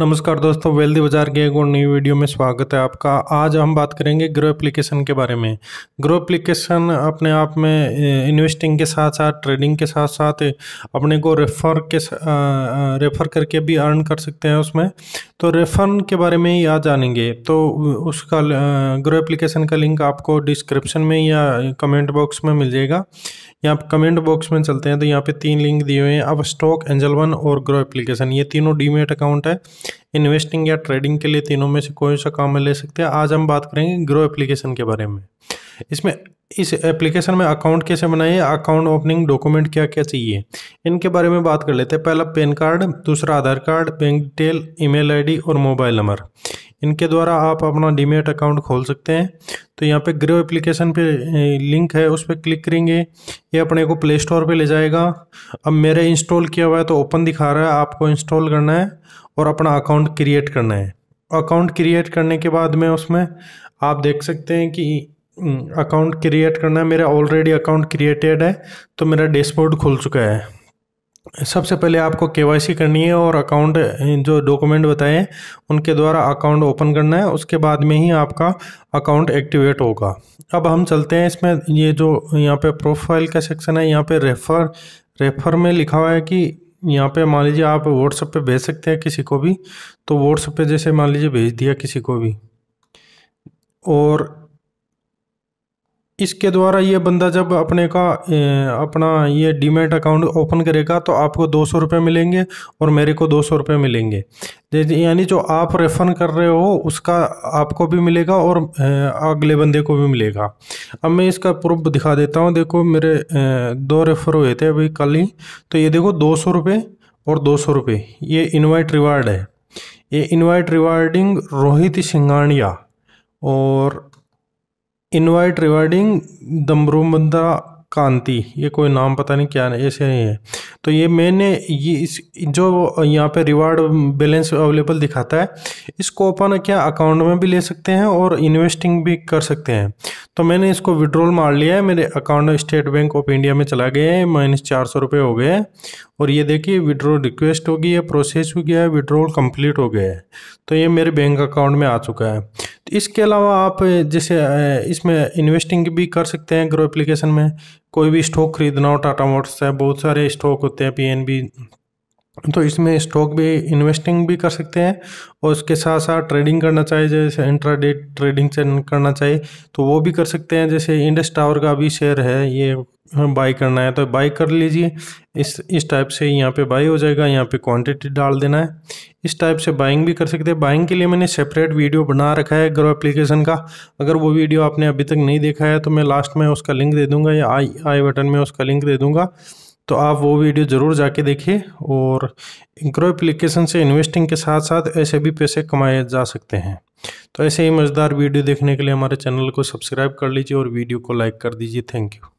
नमस्कार दोस्तों, वेल्दी बाज़ार के एक और नई वीडियो में स्वागत है आपका। आज हम बात करेंगे ग्रो एप्लीकेशन के बारे में। ग्रो एप्लीकेशन अपने आप में इन्वेस्टिंग के साथ साथ ट्रेडिंग के साथ साथ, अपने को रेफर के रेफर करके भी अर्न कर सकते हैं उसमें। तो रेफर के बारे में ही आज जानेंगे। तो उसका ग्रो एप्लीकेशन का लिंक आपको डिस्क्रिप्शन में या कमेंट बॉक्स में मिल जाएगा। यहाँ कमेंट बॉक्स में चलते हैं तो यहाँ पे तीन लिंक दिए हुए हैं, अब स्टॉक, एंजल वन और ग्रो एप्लीकेशन। ये तीनों डीमेट अकाउंट है। इन्वेस्टिंग या ट्रेडिंग के लिए तीनों में से कोई सा काम ले सकते हैं? आज हम बात करेंगे ग्रो एप्लीकेशन के बारे में। इसमें, इस एप्लीकेशन में अकाउंट कैसे बनाइए? अकाउंट ओपनिंग डॉक्यूमेंट क्या क्या चाहिए? इनके बारे में बात कर लेते हैं। पहला पैन कार्ड, दूसरा Aadhaar card, bank detail, email ID और मोबाइल नंबर। इनके द्वारा आप अपना डीमेट अकाउंट खोल सकते हैं। तो यहाँ पे ग्रो एप्लीकेशन पे लिंक है, उस पर क्लिक करेंगे। ये अपने को प्ले स्टोर पे ले जाएगा। अब मेरे इंस्टॉल किया हुआ है तो ओपन दिखा रहा है। आपको इंस्टॉल करना है और अपना अकाउंट क्रिएट करना है। अकाउंट क्रिएट करने के बाद में उसमें आप देख सकते हैं कि अकाउंट क्रिएट करना है। मेरा ऑलरेडी अकाउंट क्रिएटेड है तो मेरा डैशबोर्ड खुल चुका है। सबसे पहले आपको के करनी है और अकाउंट, जो डॉक्यूमेंट बताए, उनके द्वारा अकाउंट ओपन करना है। उसके बाद में ही आपका अकाउंट एक्टिवेट होगा। अब हम चलते हैं इसमें। ये जो यहाँ पे प्रोफ़ाइल का सेक्शन है, यहाँ पे रेफ़र रेफ़र में लिखा हुआ है कि यहाँ पे मान लीजिए आप व्हाट्सएप पे भेज सकते हैं किसी को भी। तो व्हाट्सएप पे जैसे मान लीजिए भेज दिया किसी को भी। और इसके द्वारा ये बंदा जब अपने का अपना ये डीमेट अकाउंट ओपन करेगा तो आपको दो सौ रुपये मिलेंगे और मेरे को दो सौ रुपये मिलेंगे। यानी जो आप रेफर कर रहे हो, उसका आपको भी मिलेगा और अगले बंदे को भी मिलेगा। अब मैं इसका प्रूफ दिखा देता हूँ। देखो, मेरे दो रेफर हुए थे अभी कल ही। तो ये देखो, दो सौ रुपये और दो सौ रुपये। ये इन्वाइट रिवार्ड है। ये इन्वाइट रिवार्डिंग रोहित सिंगानिया और इनवाइट रिवार्डिंग दमरूमंदा कांति ये कोई नाम पता नहीं क्या ऐसे ही है। तो ये मैंने ये इस, जो यहाँ पे रिवार्ड बैलेंस अवेलेबल दिखाता है, इसको अपन क्या अकाउंट में भी ले सकते हैं और इन्वेस्टिंग भी कर सकते हैं। तो मैंने इसको विड्रॉल मार लिया है। मेरे account State Bank of India में चला गया है। माइनस चार सौ रुपये हो गए हैं। और ये देखिए विड्रॉल रिक्वेस्ट हो गई है प्रोसेस हो गया है विड्रॉल कंप्लीट हो गया है। तो ये मेरे बैंक अकाउंट में आ चुका है। तो इसके अलावा आप जैसे इसमें इन्वेस्टिंग भी कर सकते हैं ग्रो एप्लीकेशन में। कोई भी स्टॉक खरीदना हो टाटा मोटर्स है बहुत सारे स्टॉक होते हैं पीएनबी तो इसमें स्टॉक भी इन्वेस्टिंग भी कर सकते हैं और उसके साथ साथ ट्रेडिंग करना चाहिए जैसे इंट्राडे ट्रेडिंग करना चाहिए तो वो भी कर सकते हैं। जैसे इंडस टावर का भी शेयर है, ये बाई करना है तो बाई कर लीजिए। इस इस टाइप से यहाँ पे बाई हो जाएगा, यहाँ पे क्वांटिटी डाल देना है। इस टाइप से बाइंग भी कर सकते हैं। बाइंग के लिए मैंने सेपरेट वीडियो बना रखा है ग्रो एप्लीकेशन का। अगर वो वीडियो आपने अभी तक नहीं देखा है तो मैं लास्ट में उसका लिंक दे दूँगा या आई आई बटन में उसका लिंक दे दूँगा। तो आप वो वीडियो ज़रूर जाके देखिए और इंक्रो एप्लीकेशन से इन्वेस्टिंग के साथ साथ ऐसे भी पैसे कमाए जा सकते हैं। तो ऐसे ही मज़ेदार वीडियो देखने के लिए हमारे चैनल को सब्सक्राइब कर लीजिए और वीडियो को लाइक कर दीजिए। Thank you